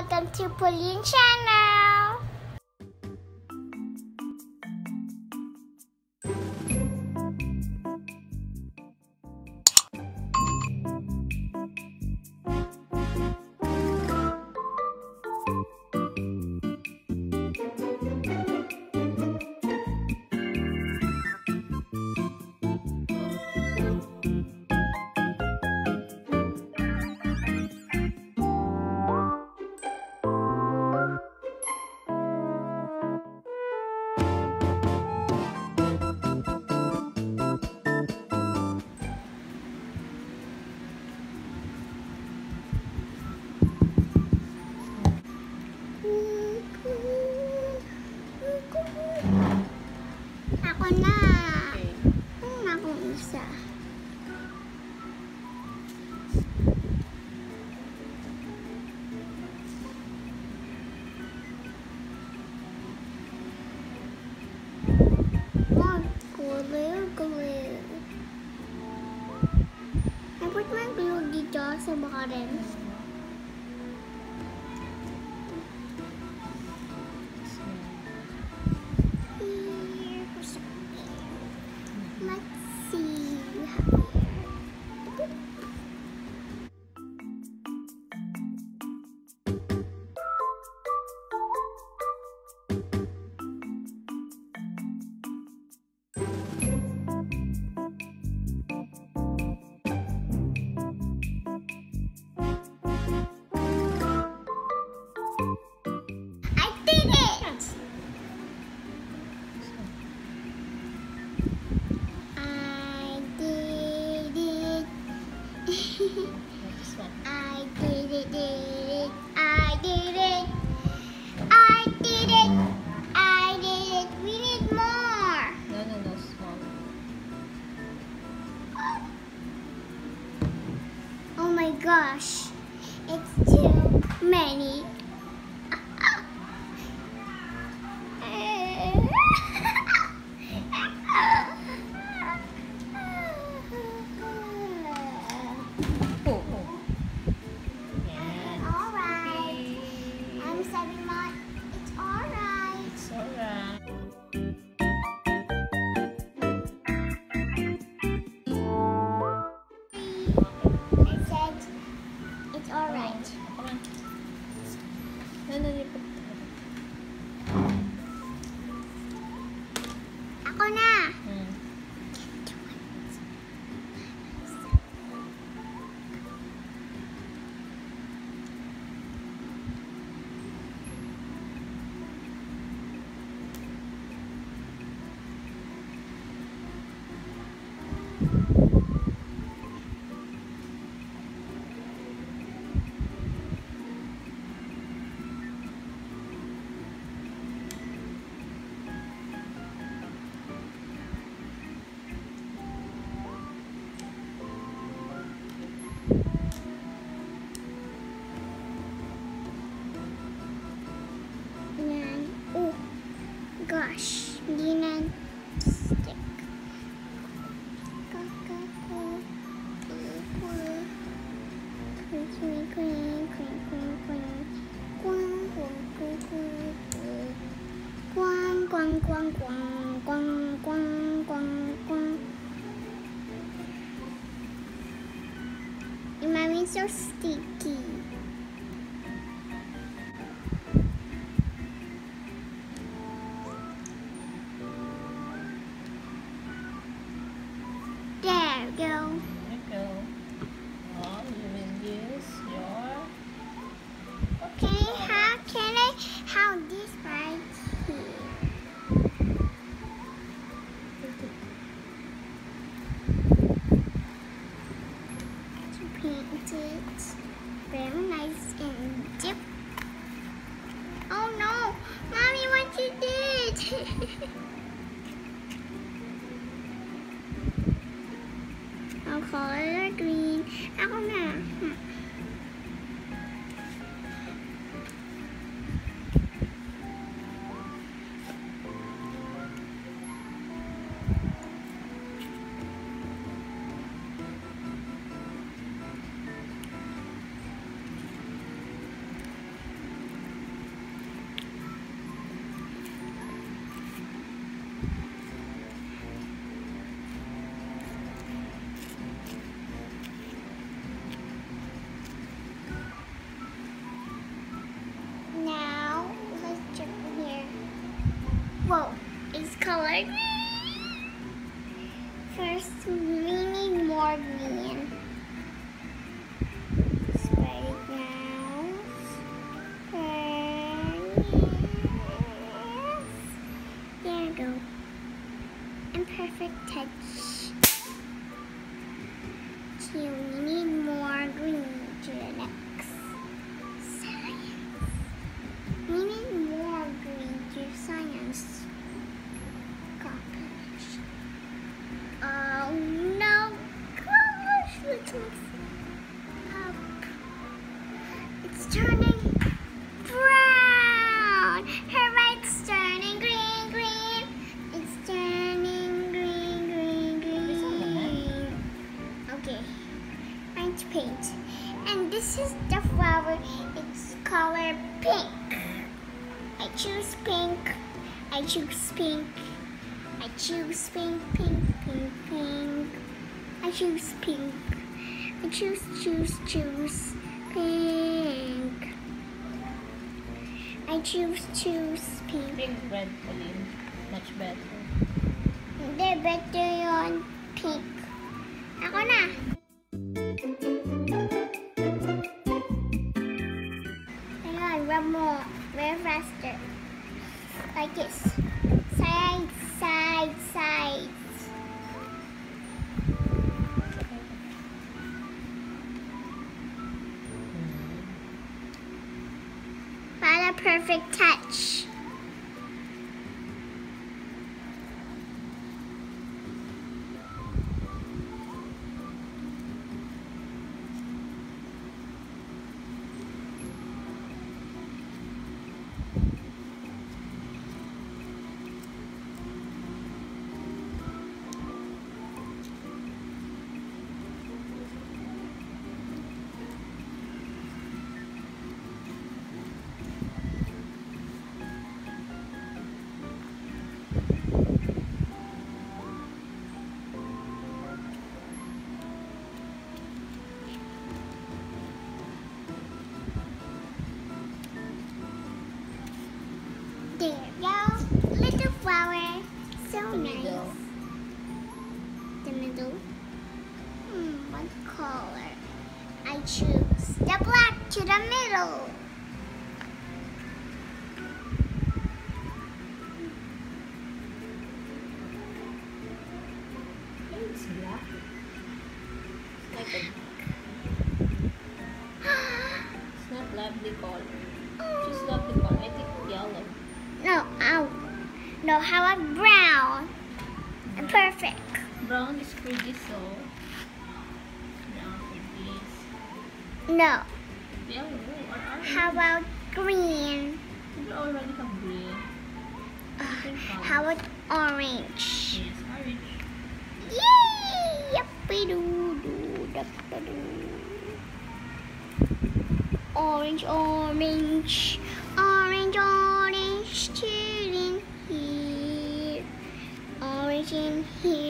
welcome to Pauleen channel. some modern. gosh, it's too many. Nanalipad tayo. Ako na! Hmm. 光光 Mama. Color green. First, we need more green. This is the flower. It's color pink. I choose pink. I choose pink. I choose pink, pink, pink, pink. I choose pink. I choose, choose, choose pink. I choose, choose pink. Pink red, Pauleen. Much better. Hindi, better yon pink. Ako na. Very faster. Like this. Side, side, sides. Para perfect touch. Middle. It's black. Like a, it's not lovely color. Just lovely color. I think yellow. no, ow. No, how about brown? Perfect. Brown is pretty so. Brown for this. No, Yellow. How about green? You already have green. Different. How about orange? Yes, orange. Yay! Yuppie-doo-doo, duppie-doo. Orange, orange, orange, orange, two in here, orange in here.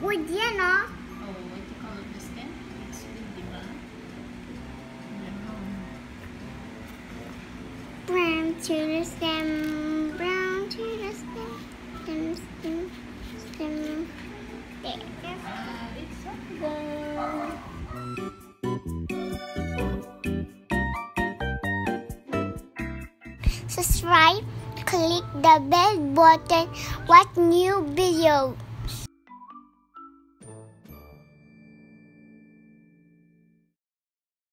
Wood yan, oh. With brown. To the stem, brown to the stem, stem, stem, stem. There. Subscribe, click the bell button, watch new video.